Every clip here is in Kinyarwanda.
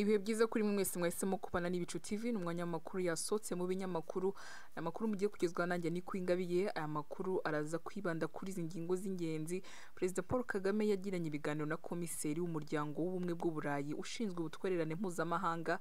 ibihe byiza kuri mwe mwese mwahisemo kubana n'ibicu tv ni umwanya w'amakuru yasohotse mu binyamakuru. Aya makuru mugiye kugezwaho nanjye ni kwingabiye aya makuru araza kwibanda kuri izi ngingo z'ingenzi perezida paul kagame yagiranye ibiganiro na komiseri w'umuryango w'ubumwe bw'uburayi ushinzwe ubutwererane mpuzamahanga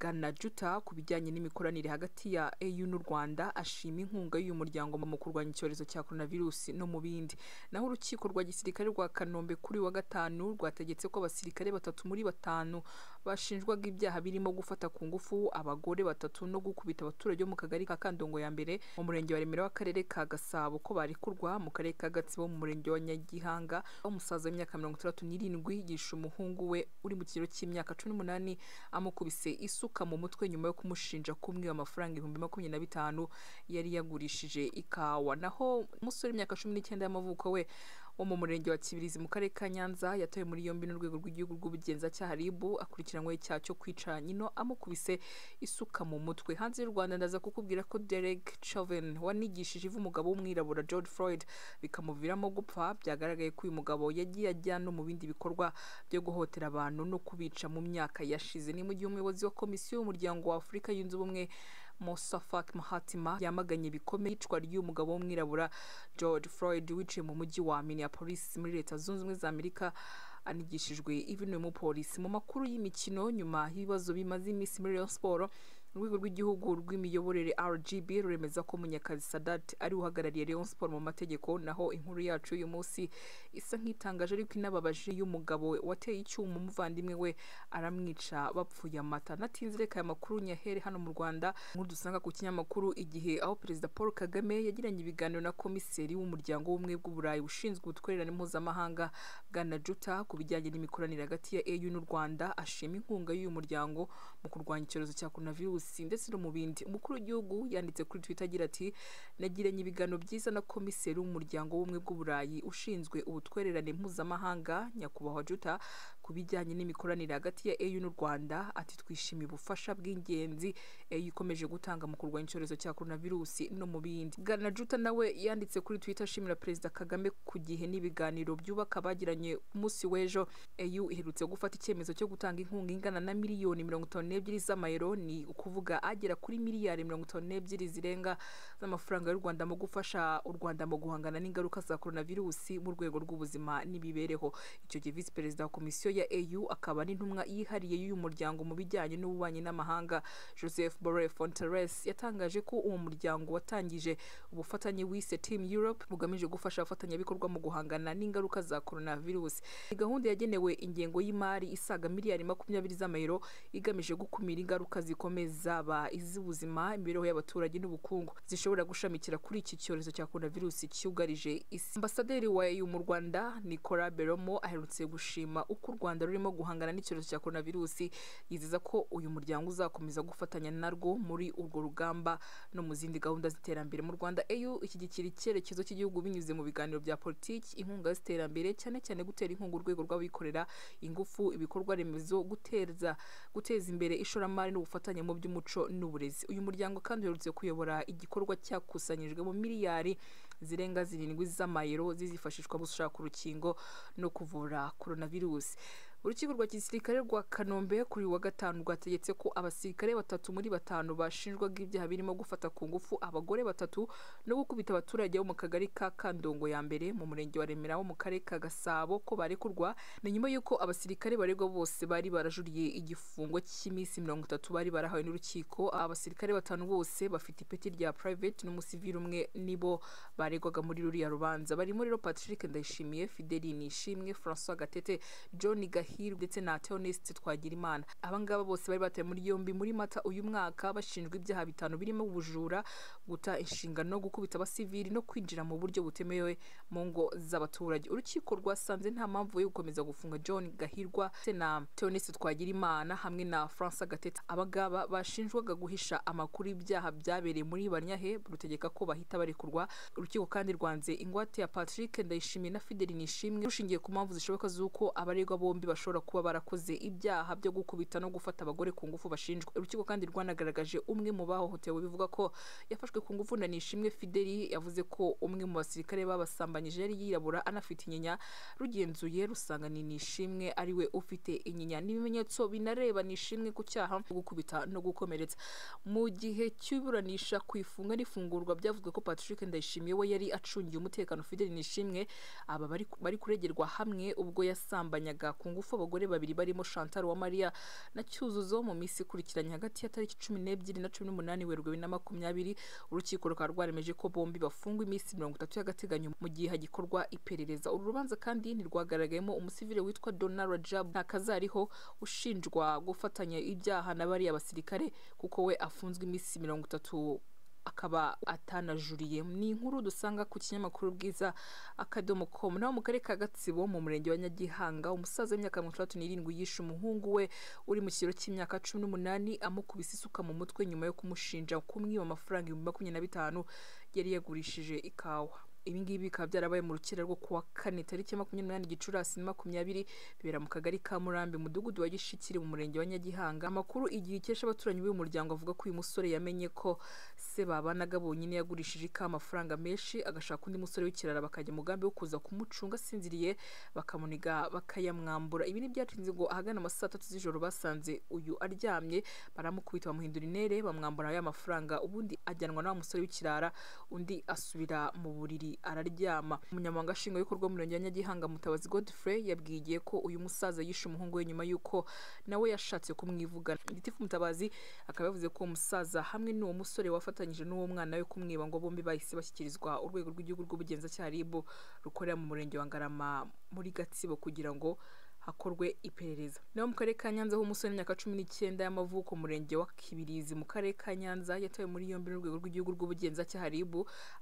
bwana juta ku bijyanye n'imikoranire hagati ya au n'u rwanda ashima inkunga y'uyu muryango mu kurwanya icyorezo cya coronavirus no mu bindi. Naho urukiko rwa gisirikare rwa kanombe kuri wa gatanu rwategetse ko abasirikare batatu muri batanu bashinjwaga ibyaha birimo gufata ku ngufu abagore batatu no gukubita abaturage bo mu kagari ka kandongo ya mbere mu murenge wa remera w'akarere ka gasabo ko barekurwa mu karere ka gatsibo mu murenge wa nyagihanga. Aho umusaza w'imyaka mirongo itandatu n'irindwi yigisha umuhungu we uri mu kigero cy'imyaka cumi n'umunani amukubise isuka mu mutwe nyuma yo kumushinja kumwiba amafaranga ibihumbi makumyabiri na bitanu yari yagurishije ikawa. Naho umusore w'imyaka cumi n'icyenda y'amavuko we wo mu murenge wa kibirizi mu karere ka nyanza yatawe muri yombi n'urwego rw'igihugu rw'ubugenzacyaha ribu akurikiranyweho icyaha cyo kwica nyino amukubise isuka mu mutwe. Hanze y'u rwanda ndaza kukubwira ko derek chauvin wanigishije ivu umugabo w'umwirabura george floyd bikamuviramo gupfa. Byagaragaye ko uyu mugabo yagiye ajya no mu bindi bikorwa byo guhotera abantu no kubica mu myaka yashize. Ni mu gihe umuyobozi wa komisiyo y'umuryango wa afurika yunze ubumwe Mosafak Mahatima yamaganye bikomeye iyicwa ry'uyu mugabo w'umwirabura George Floyd wiciye mu mujyi wa Minneapolis muri leta zunze ubumwe za Amerika anigishijwe ivinuye mu mu makuru y'imikino nyuma y'ibibazo bimaze iminsi muri Rayon Sport urwego rw'igihugu rw'imiyoborere RGB ruremeza ko Munyakazi Sadat ari uhagarariye Rayon Sport mu mategeko naho inkuru yacu uyu munsi isa nk'itangaje ariko inababaje y'umugabo wateye icyuma umuvandimwe we aramwica bapfuye amata. Natinze reka aya makuru nyahere hano mu Rwanda. Nkuru dusanga ku kinyamakuru igihe aho perezida Paul Kagame yagiranye ibiganiro na komiseri w'umuryango w'ubumwe bw'uburayi ushinzwe ubutwererane mpuzamahanga bwana Juta ku bijyanye n'imikoranire hagati ya EU n'u Rwanda ashima inkunga y'uyu muryango mu kurwanya icyorezo cya coronavirus. Ndetse no mu bindi. Umukuru w'igihugu yanditse kuri Twitter agira ati nagiranye ibiganiro byiza na komiseri w'umuryango w'ubumwe bw'uburayi ushinzwe ubutwererane mpuzamahanga nyakubahwa Juta ku bijyanye n'imikoranire hagati ya EU n'u Rwanda ati twishimiye ubufasha bw'ingenzi EU ikomeje gutanga mu kurwanya icyorezo cya coronavirus no mu bindi. Bwana Juta nawe yanditse kuri Twitter ashimira perezida Kagame ku gihe n'ibiganiro byubaka bagiranye umunsi w'ejo. EU iherutse gufata icyemezo cyo gutanga inkunga ingana na miliyoni mirongo itanu n'ebyiri z'amayero. Ni ukuvuga agera kuri miliyari mirongo itanu n'ebyiri zirenga z'amafaranga y'u Rwanda mu gufasha u Rwanda mu guhangana n'ingaruka za coronavirus mu rwego rw'ubuzima n'imibereho. Icyo gihe visi perezida wa komisiyo ya EU akaba n'intumwa yihariye y'uyu muryango mu bijyanye n'ububanyi n'amahanga. Joseph Borrell Fonteres yatangaje ko uwo muryango watangije ubufatanye wise Team Europe bugamije gufasha abafatanyabikorwa mu guhangana n'ingaruka za coronavirus. Gahunda yagenewe ingengo y'imari isaga miliyari makumyabiri z'amayero igamije gukumira ingaruka zikomeye zaba iz'ubuzima imibereho y'abaturage n'ubukungu zishobora gushamikira kuri iki cyorezo cya coronavirus cyugarije isi. Ambasaderi wa EU mu Rwanda Nicola Beromo aherutse gushima uko Rwanda rurimo guhangana n'icyorezo cya korona virusi yizeza ko uyu muryango uzakomeza gufatanya narwo muri urwo rugamba no mu zindi gahunda z'iterambere. Mu Rwanda EU ishyigikira icyerekezo cy'igihugu binyuze mu biganiro bya politiki inkunga z'iterambere cyane cyane gutera inkunga urwego rw'abikorera ingufu ibikorwa remezo guteza guteza imbere ishoramari n'ubufatanye mu by'umuco n'uburezi. Uyu muryango kandi uherutse kuyobora igikorwa cyakusanyijwe mu miliyari zirenga zirindwi z'amayero zizifashishwa gushaka urukingo no kuvura coronavirus. Urukiko rwa gisirikare rwa kanombe kuri wa gatanu rwategetse ko abasirikare batatu muri batanu bashinjwaga ibyaha birimo gufata ku ngufu abagore batatu no gukubita abaturage bo mu kagari ka kandongo ya mbere mu murenge wa remera wo mu karere ka gasabo ko barekurwa ni nyuma y'uko abasirikare baregwa bose bari barajuriye igifungo cy'iminsi mirongo itatu bari barahawe n'urukiko. Abasirikare batanu bose bafite ipeti rya private n'umusivili umwe nibo baregwaga muri ruriya rubanza. Barimo rero patrick ndayishimiye fideli nishimwe francois gatete john gahi Hahirwe ndetse na Theoneste Twagirimana. Abangaba bose bari batawe muri yombi muri mata uyu mwaka bashinjwa ibyaha bitanu birimo ubujura guta inshingano no gukubita abasivili no kwinjira mu buryo butemewe mu ngo z'abaturage. Urukiko rwasanze nta mpamvu yo gukomeza gufunga John Gahirwa ndetse na Theoneste Twagirimana hamwe na Francois Gatete. Abangaba bashinjwaga guhisha amakuru y'ibyaha byabereye muri Banyahe rutegeka ko bahita barekurwa urukiko kandi rwanze ingwate ya Patrick Ndayishimiye na Fideli Nishimwe rushingiye ku mpamvu zishoboka z'uko abaregwa bombi bashobora kuba barakoze ibyaha byo gukubita no gufata abagore ku ngufu bashinjwa. Urukiko kandi rwanagaragaje umwe mu bahohotewe bivuga ko yafashwe ku ngufu na nishimwe fideli yavuze ko umwe mu basirikare babasambanyije yari yirabura anafite inyinya. Rugenzuye rusanga ni nishimwe ari we ufite inyinya. N'ibimenyetso binareba nishimwe ku cyaha cyo gukubita no gukomeretsa. Mu gihe cy'iburanisha ku ifunga n'ifungurwa byavuzwe ko patrick ndayishimiye we yari acungiye umutekano fideli nishimwe. Aba bari, kuregerwa hamwe ubwo yasambanyaga ku ngufu abagore babiri barimo chantal wa maria na cyuzuzo mu minsi ikurikiranye hagati ya tariki cumi n'ebyiri na cumi n'umunani werurwe bibiri na makumyabiri urukiko rukaba rwaremeje ko bombi bafungwa iminsi mirongo itatu y'agateganyo mu gihe hagikorwa iperereza. Uru rubanza kandi ntirwagaragayemo umusivile witwa dona rajab ntakazariho ushinjwa gufatanya ibyaha na bariya basirikare kuko we afunzwe iminsi mirongo itatu akaba atanajuriye ni inkuru dusanga ku kinyamakuru bwiza akadomo com. Naho mu karere ka gatsibo mu murenge wa nyagihanga umusaza w'imyaka mirongo itandatu n'irindwi yishe umuhungu we uri mu kigero cy'imyaka cumi n'umunani amukubise isuka mu mutwe nyuma yo kumushinja kumwiba amafaranga ibihumbi makumyabiri na bitanu yari yagurishije ikawa. Ibi ngibi bikaba byarabaye mu rukera rwo kuwa kane tariki ya makumyabiri n'umunani gicurasi makumyabiri bibera mu kagari ka murambi umudugudu wa gishikiri mu murenge wa nyagihanga. Amakuru igihe ikesha abaturanyi b'uyu muryango avuga ko uyu musore yamenye ko se babanaga bonyine yagurishije ikawa amafaranga menshi agashaka undi musore w'ikirara bakajya umugambi wo kuza kumucunga asinziriye bakamuniga bakayamwambura. Ibi ntibyatinze ngo ahagana ama saa tatu z'ijoro basanze uyu aryamye baramukubita bamuhindura intere bamwambura ya mafaranga ubundi ajyanwa na wa musore w'ikirara undi asubira mu buriri araryama. Umunyamabanga nshingwabikorwa w'umurenge wa nyagihanga mutabazi godfrey yabwiye ko uyu musaza yishe umuhungu we nyuma y'uko nawe yashatse kumwivugana. Gitifu mutabazi akaba yavuze ko uwo musaza hamwe n'uwo musore wafatanyije n'uwo mwana we kumwiba ngo bombi bahise bashyikirizwa urwego rw'igihugu rw'ubugenzacyaha rib rukorera mu murenge wa ngarama muri gatsibo kugira ngo hakorwe iperereza. Naho mu karere ka nyanza ho umusore w'imyaka cumi n'icyenda y'amavuko umurenge wa kibirizi mu karere ka nyanza yatawe muri yombi n'urwego rw'igihugu rw'ubugenzacyaha rib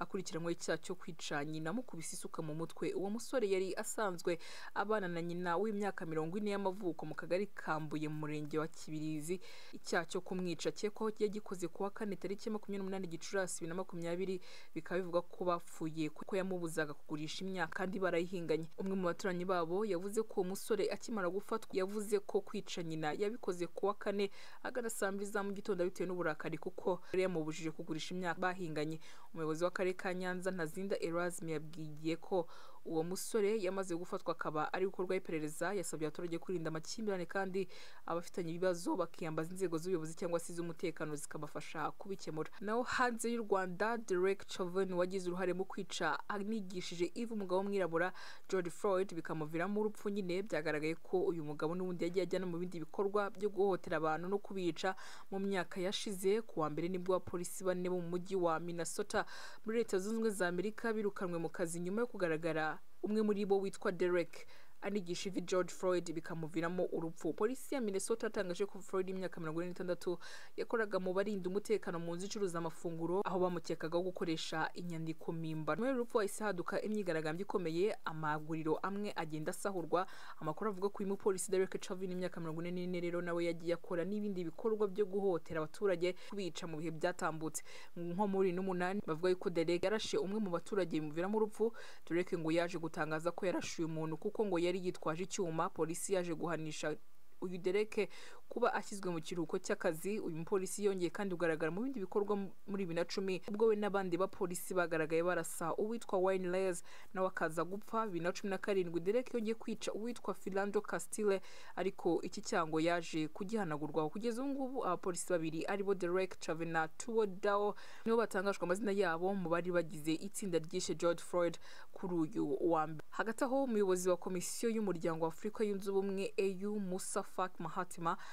akurikiranyweho icyaha cyo kwica nyina amukubise isuka mu mutwe. Uwo musore yari asanzwe abana na nyina w'imyaka mirongo ine y'amavuko mu kagari kambuye mu murenge wa kibirizi. Icyaha cyo kumwica akekwaho yagikoze kuwa kane tariki ya makumyabiri n'umunani gicurasi bibiri na makumyabiri bikaba bivuga ko bapfuye kuko yamubuzaga kugurisha imyaka kandi barayihinganye. Umwe mu baturanyi babo yavuze ko uwo musore akimara gufatwa yavuze ko kwica nyina yabikoze kuwa kane agana saa mbiri za mu gitondo bitewe n'uburakari kuko yari yamubujije kugurisha imyaka bahinganye. Umuyobozi w'akarere ka nyanza ntazinda erasme yabwiye ko uwo musore yamaze gufatwa akaba ari gukorwaho iperereza yasabye abaturage kwirinda amakimbirane kandi abafitanye ibibazo bakiyambaza inzego z'ubuyobozi cyangwa se iz'umutekano zikabafasha kubikemura. Naho hanze y'u rwanda derek chauvin wagize uruhare mu kwica anigishije ivu umugabo w'umwirabura george floyd bikamuviramo urupfu nyine. Byagaragaye ko uyu mugabo n'ubundi yagiye ajyana mu bindi bikorwa byo guhohotera abantu no kubica mu myaka yashize. Ku wa mbere ni bwo abapolisi bane bo mu mujyi wa minnesota muri leta zunze ubumwe za amerika birukanwe mu kazi nyuma yo kugaragara umwe muri bo witwa derek. Anigisha ivi george floyd bikamuviramo urupfu. Polisi ya minnesota yatangaje ko floyd y'imyaka mirongo ine n'itandatu yakoraga mu barinda umutekano mu nzu icuruza amafunguro aho bamukekagaho gukoresha inyandiko mpimbano nyuma y'urupfu hahise haduka imyigaragambyo ikomeye amaguriro amwe agenda asahurwa. Amakuru avuga ko uyu mupolisi derek chauvin y'imyaka mirongo ine n'ine rero nawe yagiye akora n'ibindi bikorwa byo guhotera abaturage kubica mu bihe byatambutse. Nko muri n'umunani bavuga yuko derek yarashe umwe mu baturage bimuviramo urupfu. Derek ngo yaje gutangaza ko yarashuye umuntu kuko ngo yari yari yitwaje icyuma polisi yaje guhanisha uyu dereke kuba ashyizwe mu kiruhuko cy'akazi uyu mupolisi yongeye kandi kugaragara mu bindi bikorwa muri bibiri na cumi ubwo we n'abandi bapolisi bagaragaye barasa uwitwa wayne layers nawe akaza gupfa bibiri na cumi na karindwi dereke yongeye kwica uwitwa filando castile ariko iki cyango yaje kugihanagurwaho kugeza ubu ngubu abapolisi babiri ari bo derek chavena tuwo dao nibo batangajwe amazina yabo mu bari bagize itsinda ryishe george floyd kuri uyu wa mbere. Hagati aho umuyobozi wa komisiyo y'umuryango wa afurika yunze ubumwe au musa fak mahatima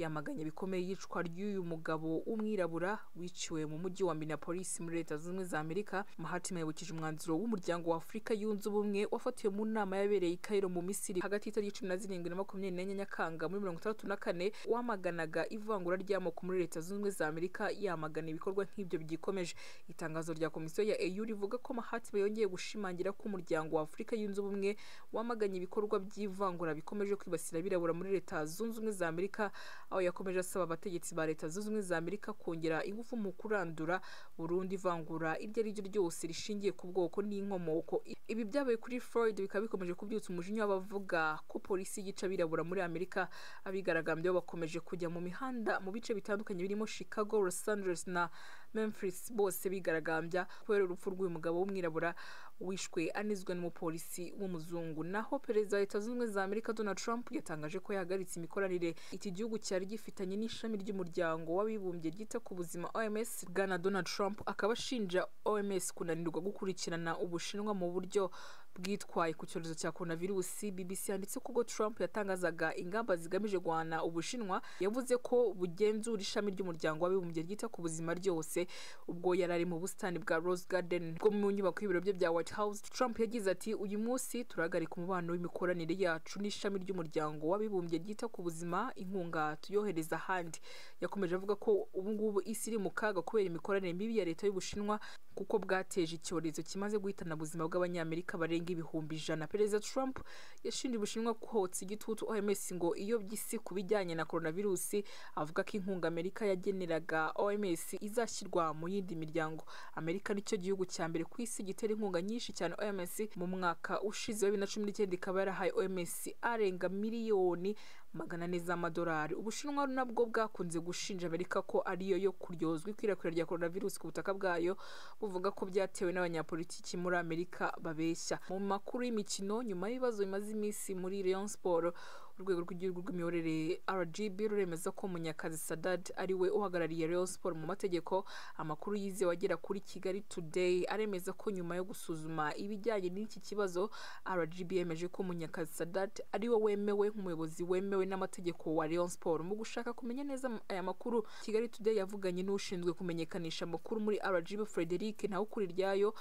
yamaganye bikomeye yicwa ry'uyu mugabo w'umwirabura wiciwe mu mujyi wa minneapolis muri leta zunze za amerika. Mahatima yibukije umwanzuro w'umuryango wa afurika yunze ubumwe wafatiwe mu nama yabereye i kairo mu misiri hagati y'itariki cumi na zirindwi na makumyabiri n'enye nyakanga muri mirongo itandatu na kane wamaganaga ivangura ry'amoko muri leta zunze ubumwe za amerika yamagana ibikorwa nk'ibyo byikomeje itangazo rya komisiyo ya eu rivuga ko mahatima yongeye gushimangira ko umuryango wa afurika yunze ubumwe wamaganye ibikorwa by'ivangura bikomeje kwibasira abirabura muri leta zunze ubumwe za amerika aho yakomeje asaba abategetsi ba leta zunze ubumwe za amerika kongera ingufu mu kurandura burundu ivangura iryo ari ryo ryose rishingiye ku bwoko n'inkomoko. Ibi byabaye kuri floyd bikaba bikomeje kubyutsa umujinya w'abavuga ko polisi yica abirabura muri amerika. Abigaragambye bakomeje kujya mu mihanda mu bice bitandukanye birimo chicago los angeles na memphis bose bigaragambya kubera urupfu rw'uyu mugabo w'umwirabura wishwe anizwe n'umupolisi w'umuzungu. Naho perezida wa leta zunze ubumwe za amerika donald trump yatangaje ko yahagaritse imikoranire. Iki gihugu cyari gifitanye n'ishami ry'umuryango w'abibumbye ryita ku buzima oms bwana donald trump akaba ashinja oms kunanirwa gukurikirana ubushinwa mu buryo bwitwaye ku cyorezo cya coronavirusi bbc yanditse ko ubwo trump yatangazaga ingamba zigamije guhana ubushinwa yavuze ko bugenzura ishami ry'umuryango w'abibumbye ryita ku buzima ryose. Ubwo yari ari mu busitani bwa rose garden. Bwo mu nyubako y'ibiro bye bya white house trump yagize ati uyu munsi turahagarika umubano w'imikoranire yacu n'ishami ry'umuryango w'abibumbye ryita ku buzima inkunga tuyohereza ahandi. Yakomeje avuga ko ubu ngubu isi iri mu kaga kubera imikoranire mibi ya leta y'ubushinwa kuko bwateje icyorezo kimaze guhitana ubuzima bw'abanyamerika barenga ibihumbi ijana. Perezida trump yashinje ubushinwa kotsa igitutu oms ngo iyo by'isi ku bijyanye na coronavirusi avuga ko inkunga amerika yageneraga oms izashyirwa mu yindi miryango. Amerika ni cyo gihugu cya mbere ku isi gitera inkunga nyinshi cyane oms mu mwaka ushize. Wa bibiri na cumi n'icyenda ikaba yarahaye oms arenga miliyoni magana ane z'amadolari ubushinwa nabwo bwakunze gushinja amerika ko ariyo yo kuryozwa ikwirakwira rya coronavirus ku butaka bwayo buvuga ko byatewe n'abanyapolitiki muri amerika babeshya. Mu makuru y'imikino nyuma y'ibibazo bimaze iminsi muri Rayon Sport urwego rw'igihugu rw'imiyoborere rgb ruremeza ko munyakazi sadad ari we uhagarariye real Sport mu mategeko. Amakuru yizewe agera kuri kigali today aremeza ko nyuma yo gusuzuma ibijyanye n'iki kibazo rgb yemeje ko munyakazi sadad ari we wemewe nk'umuyobozi wemewe n'amategeko wa real Sport. Mu gushaka kumenya neza aya makuru kigali today yavuganye n'ushinzwe kumenyekanisha amakuru muri rgb frederic nawe ukuri ryayo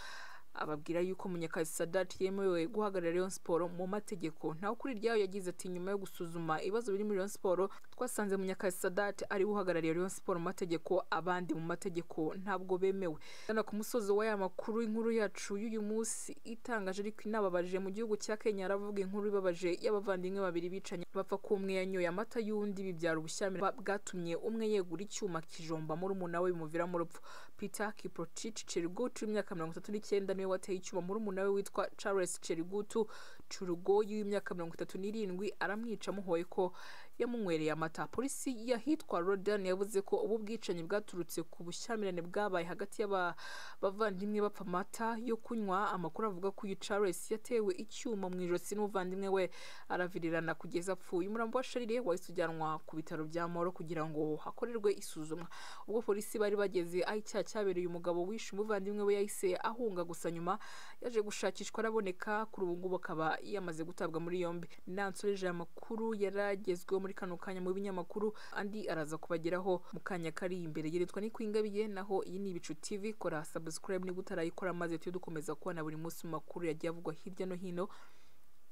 ababwira yuko munyakazi sadat yemewe guhagarara Rayon Sport mu mategeko. Naho kuri ryayo yagize ati nyuma yo gusuzuma ibibazo biri muri Rayon Sport twasanze munyakazi sadat ari uhagarariye Rayon Sport mu mategeko abandi mu mategeko ntabwo bemewe. Hano ku musozo w'aya makuru inkuru yacu y'uyu munsi itangaje ariko inababaje. Mu gihugu cya Kenya aravuga inkuru ibabaje y'abavandimwe babiri bicanye bapfa ko umwe yanyoye amata y'undi bibyara ubushyamirane bwatumye umwe yegura icyuma kijomba muri umuna we bimuviramo urupfu Peter Kiprotich Cherigutu w'imyaka mirongo itatu n'icyenda ni we wateye icyuma muri umuna we witwa Charles Cherigutu Churugoyi w'imyaka mirongo itatu n'irindwi aramwica amuhoye ko yamunywereye amata polisi y'ahitwa Rodan yavuze ko ubu bwicanyi bwaturutse ku bushyamirane bwabaye hagati y'abavandimwe bapfa amata yo kunywa amakuru avuga ko uyu Charles yatewe icyuma mu ijosi n'umuvandimwe we aravirirana kugeza apfuye. Umurambo wa Sharire wahise ujyanwa ku bitaro bya Moro kugira ngo hakorerwe isuzumwa. Ubwo polisi bari bageze aho icyaha cyabereye umugabo wishe umuvandimwe we yahise ahunga gusa nyuma yaje gushakishwa araboneka kuri ubu ngubu akaba yamaze gutabwa muri yombi. Nansoreje aya makuru yaragezweho muri kano kanya mu binyamakuru andi araza kubageraho mu kanya kari imbere. Yeretwa ni kwingabiye naho iyi ni ibicu tv kora subscribe niba utarayikora maze tujye dukomeza kubona buri munsi mu makuru yagiye avugwa hirya no hino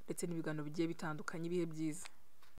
ndetse n'ibiganiro bigiye bitandukanye ibihe byiza.